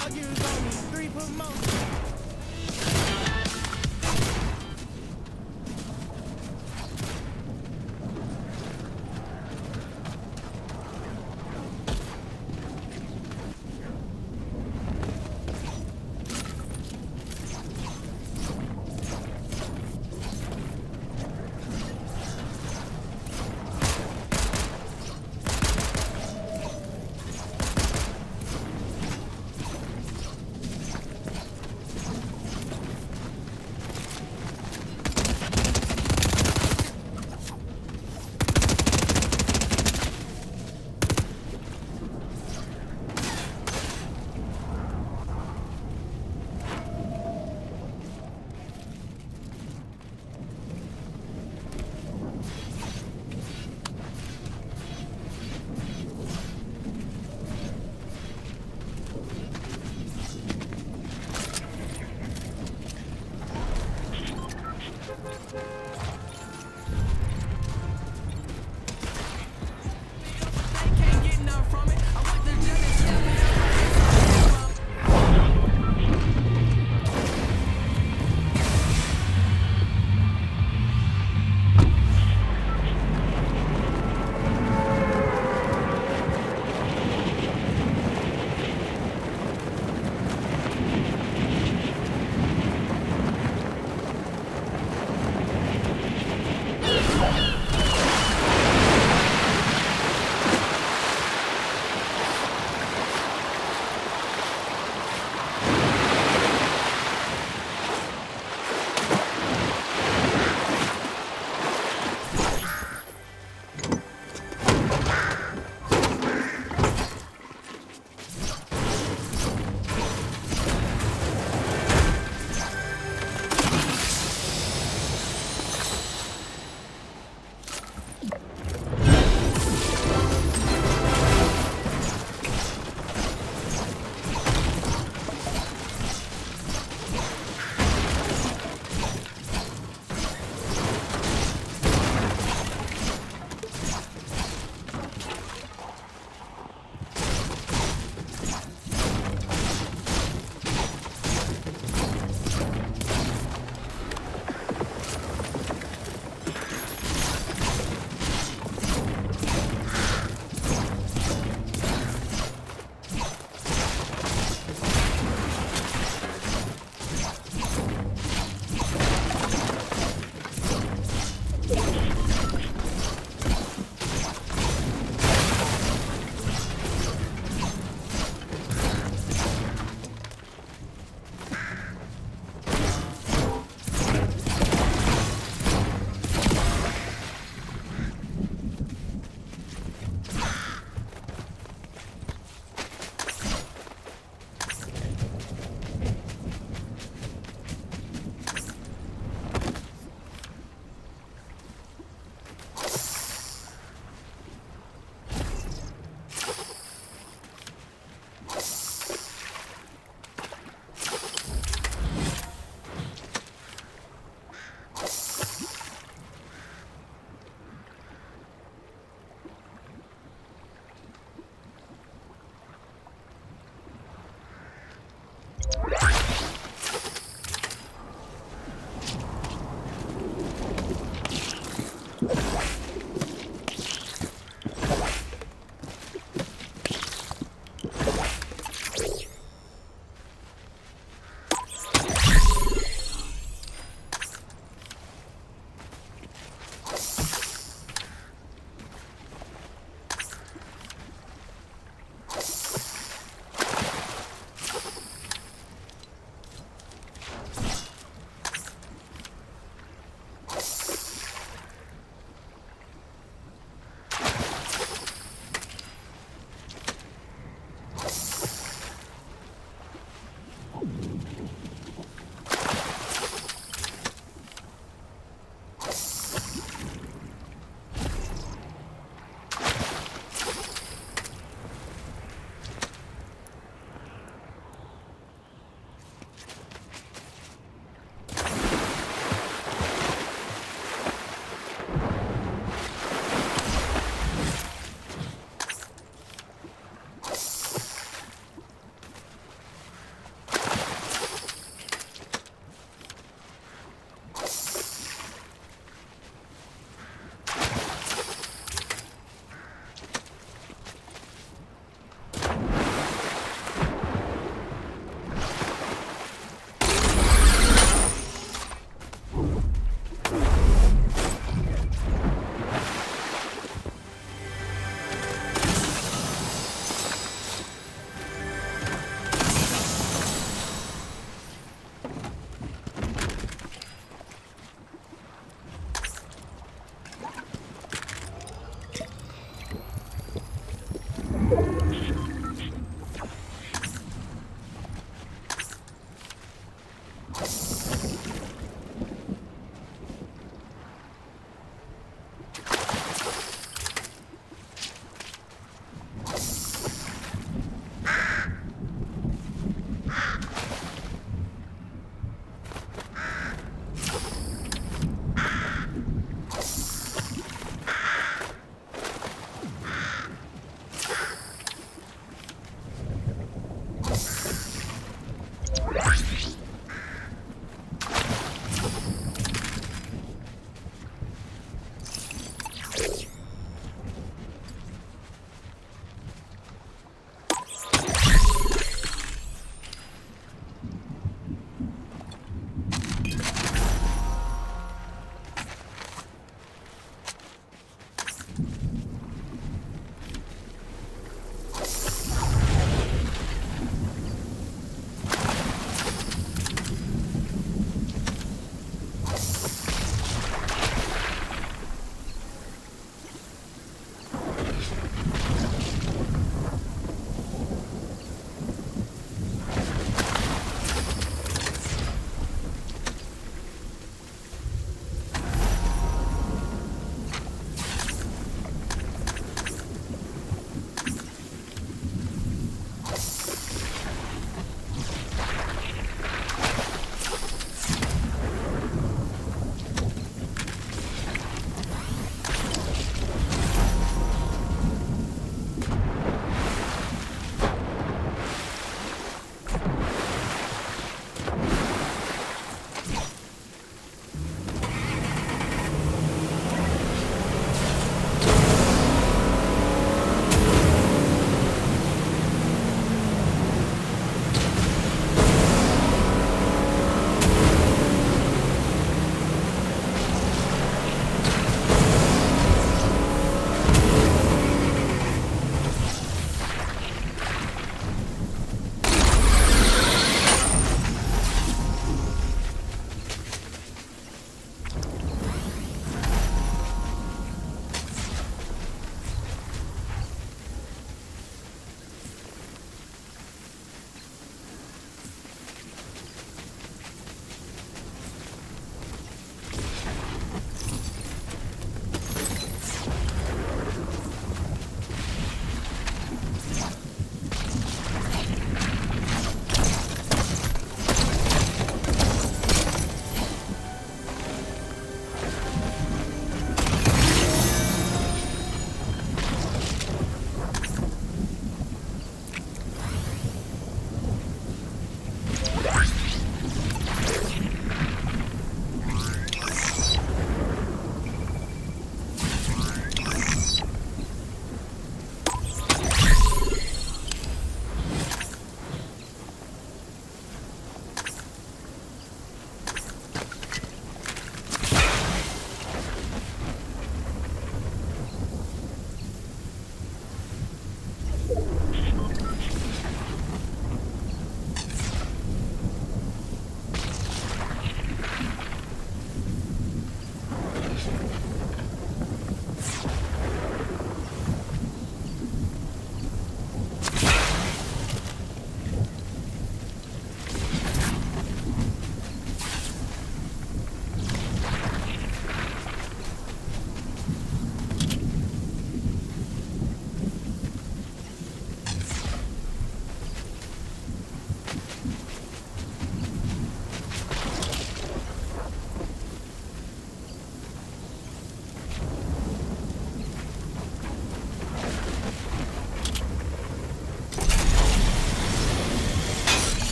I'll use only three promotions.